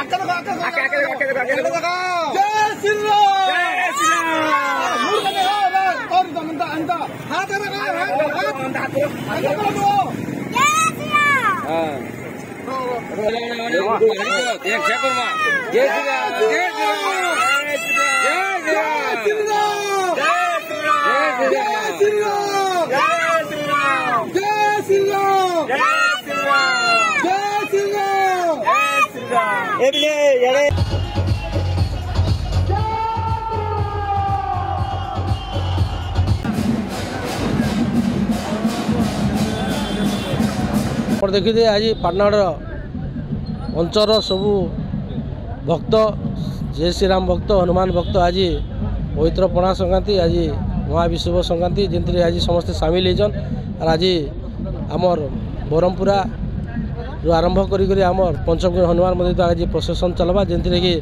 అక్కడ అక్కడ అక్కడ జై శ్రీరామ్ జై శ్రీరామ్ అంత అంత ଆପଣ ଦେଖିଥିବେ ଆଜି ପାଟନାର ଅଞ୍ଚଳର ସବୁ ଭକ୍ତ ଜୟ ଶ୍ରୀରାମ ଭକ୍ତ ହନୁମାନ ଭକ୍ତ ଆଜି ପବିତ୍ର ପଣା ସଂକ୍ରାନ୍ତି ଆଜି ମହାବିଶୁଭ ସଂକ୍ରାନ୍ତି ଯେମିତିରେ ଆଜି ସମସ୍ତେ ସାମିଲ ହେଇଛନ୍ ଆର୍ ଆଜି ଆମର ବ୍ରହ୍ମପୁରା ବ୍ରହ୍ମପୁରାରୁ ଆରମ୍ଭ କରିକରି ଆମର୍ ପଞ୍ଚମୀ ହନୁମାନ ମନ୍ଦିର ଆଜି ପ୍ରସେସନ୍ ଚାଲ୍ବା ଯେନ୍ଥିରେ କି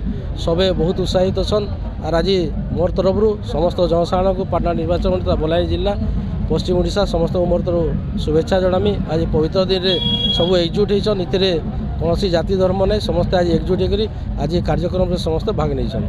ସବେ ବହୁତ ଉତ୍ସାହିତ ଅଛନ୍ ଆର୍ ଆଜି ମୋର୍ ତରଫରୁ ସମସ୍ତ ଜନସାଧାରଣଙ୍କୁ ପାଟନା ନିର୍ବାଚନ ମଣ୍ଡଳୀ ତଥା ବଲାଙ୍ଗୀର ଜିଲ୍ଲା ପଶ୍ଚିମ ଓଡ଼ିଶା ସମସ୍ତଙ୍କୁ ମୋର ତରଫରୁ ଶୁଭେଚ୍ଛା ଜଣାମି। ଆଜି ପବିତ୍ର ଦିନରେ ସବୁ ଏକଜୁଟ ହେଇଛନ୍। ଏଥିରେ କୌଣସି ଜାତି ଧର୍ମ ନାହିଁ। ସମସ୍ତେ ଆଜି ଏକଜୁଟ ହେଇକରି ଆଜି କାର୍ଯ୍ୟକ୍ରମରେ ସମସ୍ତେ ଭାଗ ନେଇଛନ୍।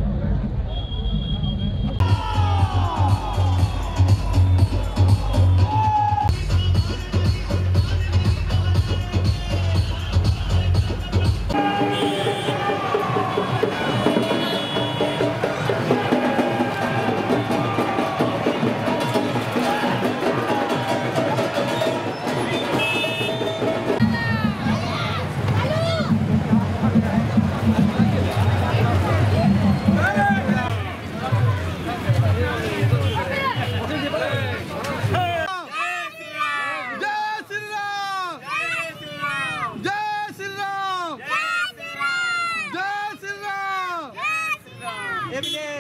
DJ